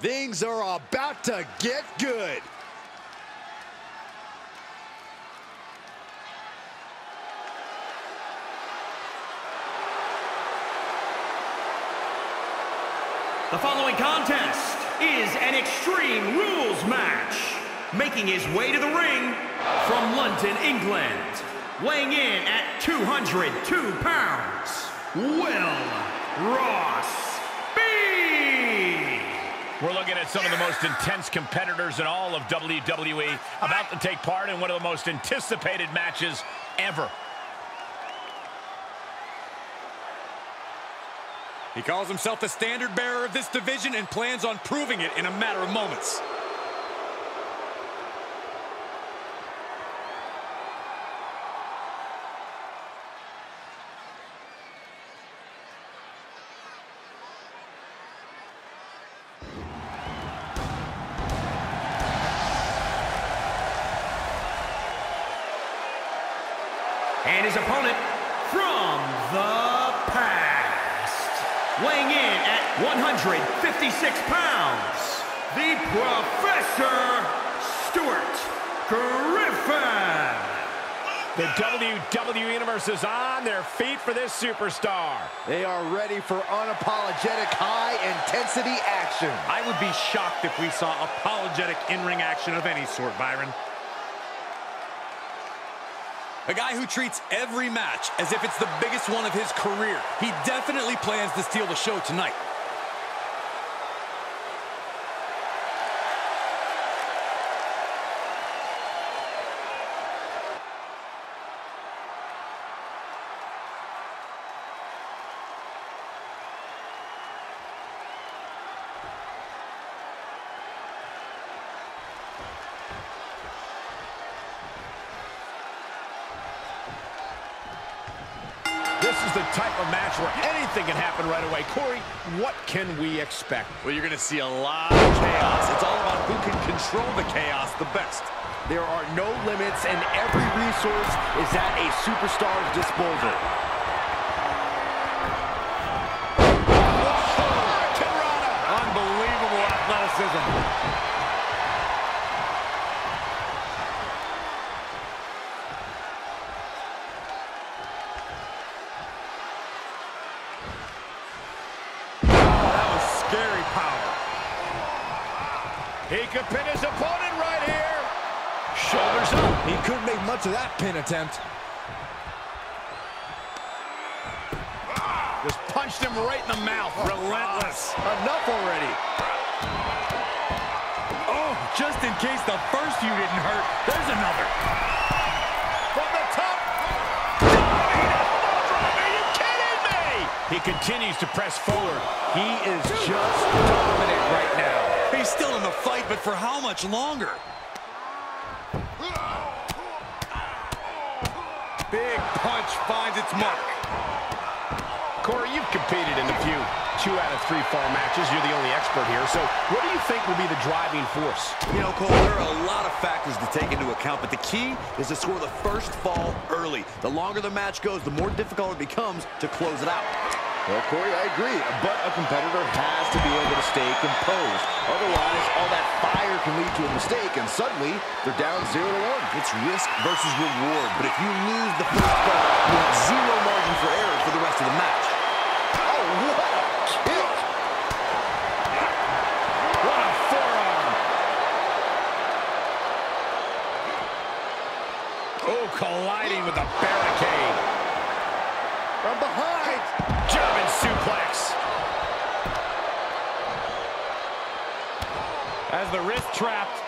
Things are about to get good. The following contest is an Extreme Rules match. Making his way to the ring from London, England, weighing in at 202 pounds, Will Ross. We're looking at some of the most intense competitors in all of WWE about to take part in one of the most anticipated matches ever. He calls himself the standard bearer of this division and plans on proving it in a matter of moments. And his opponent from the past, weighing in at 156 pounds, the Professor Stuart Griffin. The WWE Universe is on their feet for this superstar. They are ready for unapologetic high-intensity action. I would be shocked if we saw apologetic in-ring action of any sort, Byron. A guy who treats every match as if it's the biggest one of his career. He definitely plans to steal the show tonight. This is the type of match where anything can happen right away. Corey, what can we expect? Well, you're going to see a lot of chaos. It's all about who can control the chaos the best. There are no limits, and every resource is at a superstar's disposal. Unbelievable athleticism. Much of that pin attempt. Just punched him right in the mouth. Oh, Relentless. Ah, enough already. Oh, just in case the first few didn't hurt, there's another. From the top. Are you kidding me? He continues to press forward. He is just dominant right now. He's still in the fight, but for how much longer? Big punch finds its mark. Corey, you've competed in a few two out of three fall matches. You're the only expert here. So what do you think will be the driving force? You know, Cole, there are a lot of factors to take into account, but the key is to score the first fall early. The longer the match goes, the more difficult it becomes to close it out. Well, Corey, I agree, but a competitor has to be able to stay composed. Otherwise, all that fire can lead to a mistake, and suddenly they're down zero to one. It's risk versus reward, but if you lose the first fall, you have zero margin for error for the rest of the match. Oh, what a kick! What a forearm. Oh, colliding with the barricade. From behind! Trapped,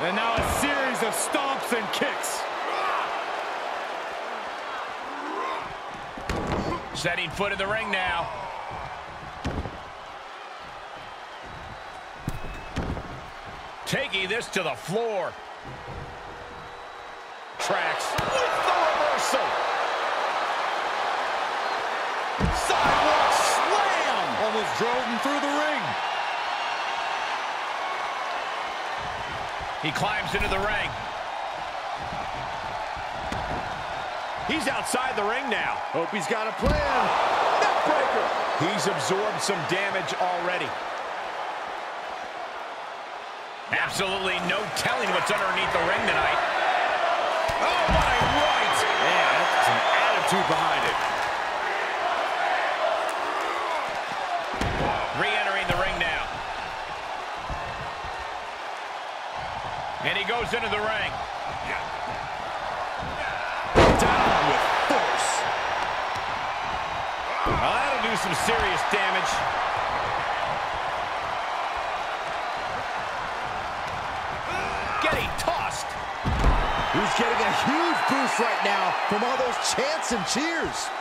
and now a series of stomps and kicks. Setting foot in the ring now. Taking this to the floor. Tracks with the reversal. Sidewalk slam! Almost drove him through the ring. He climbs into the ring. He's outside the ring now. Hope he's got a plan. Neckbreaker! He's absorbed some damage already. Absolutely no telling what's underneath the ring tonight. Oh, my right! Man, that's some attitude behind it. And he goes into the ring. Down with force. Well, that'll do some serious damage. Getting tossed. He's getting a huge boost right now from all those chants and cheers.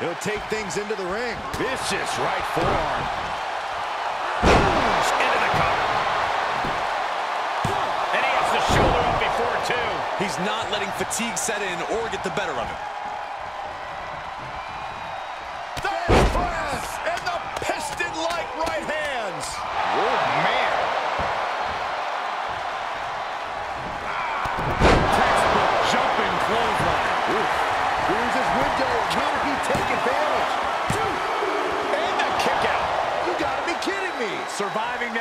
He'll take things into the ring. Vicious right forearm. Into the cover. And he has the shoulder up before, too. He's not letting fatigue set in or get the better of him. The press and the piston-like right hands. Oh, man.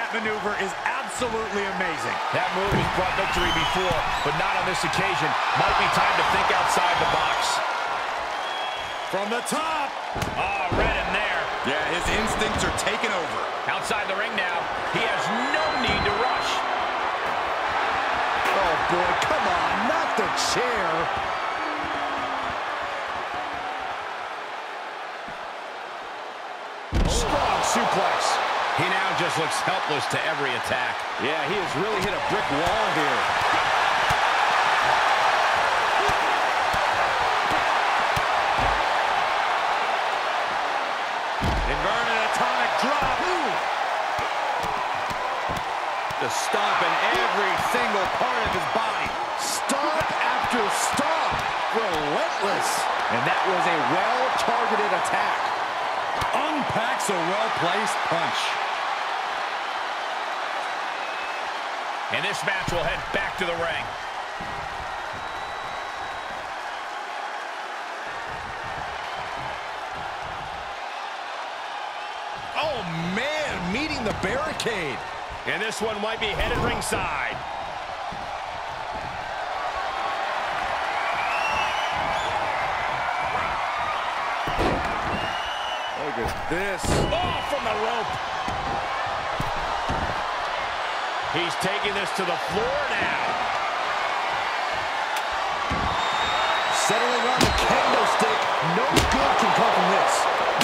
That maneuver is absolutely amazing. That move has brought victory before, but not on this occasion. Might be time to think outside the box. From the top. Oh, read him there. Yeah, his instincts are taking over. Outside the ring now. He has no need to rush. Oh, boy, come on. Not the chair. Just looks helpless to every attack. Yeah, he has really hit a brick wall here. Inverted atomic drop. The stomp in every single part of his body. Stomp after stomp. Relentless. And that was a well-targeted attack. Unpacks a well-placed punch. And this match will head back to the ring. Oh, man, meeting the barricade. And this one might be headed ringside. Look at this. Oh, from the rope. He's taking this to the floor now. Settling on the kendo stick. No good can come from this.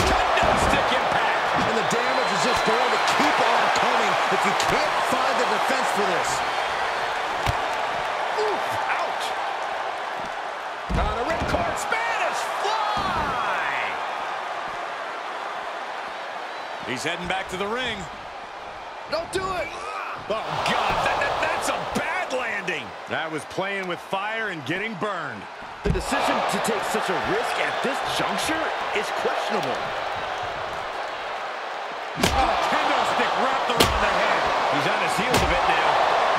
Kendo stick impact. And the damage is just going to keep on coming if you can't find the defense for this. Oof, ouch. On a ripcord Spanish fly. He's heading back to the ring. Don't do it. Oh, God, that, that, that's a bad landing. That was playing with fire and getting burned. The decision to take such a risk at this juncture is questionable. Oh, kendo stick wrapped around the head. He's on his heels a bit now.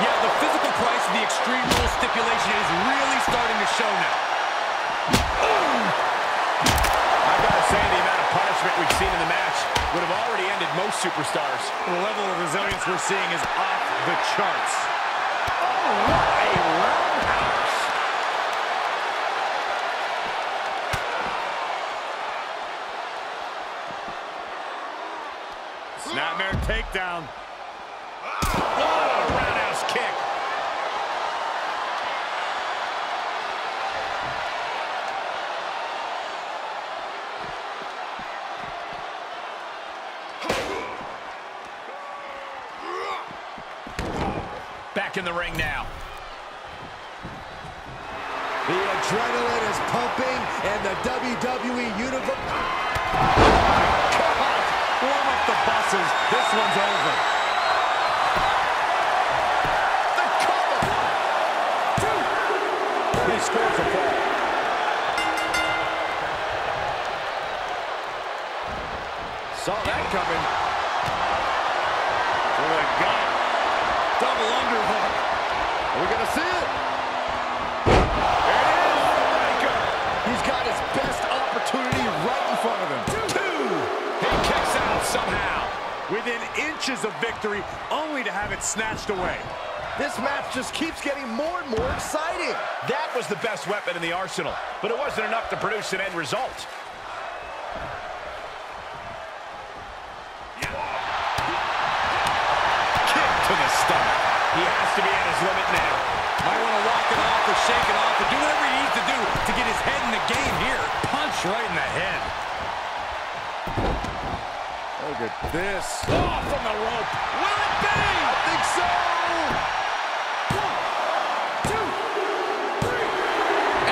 Yeah, the physical price of the Extreme Rules stipulation is really starting to show now. I've say, the amount of punishment we've seen in the match would have already ended most superstars. The level of resilience we're seeing is off the charts. Oh, what a roundhouse. Snapmare takedown. Oh, roundhouse kick. Back in the ring now. The adrenaline is pumping, and the WWE Universe... Warm up the buses. This one's over. The cover! He scores a fall. Saw that coming. For the gut. Double underhook. Are we going to see it? There it is. He's got his best opportunity somehow. Within inches of victory, only to have it snatched away. This match just keeps getting more and more exciting. That was the best weapon in the arsenal, but it wasn't enough to produce an end result. Kick to the stomach. He has to be at his limit now. Might want to walk it off or shake it off or do whatever he needs to do to get his head in the game here. Punch right in the head. Look at this. Oh, from the rope. Will it be? I think so.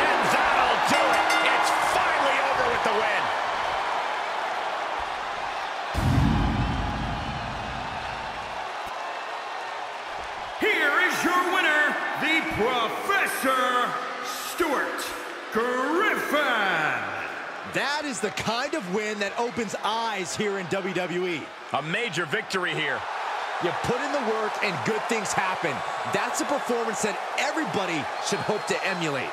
And that'll do it. It's finally over with the win. Here is your winner, the Professor Stuart Griffin. That is the kind of win that opens eyes here in WWE. A major victory here. You put in the work and good things happen. That's a performance that everybody should hope to emulate.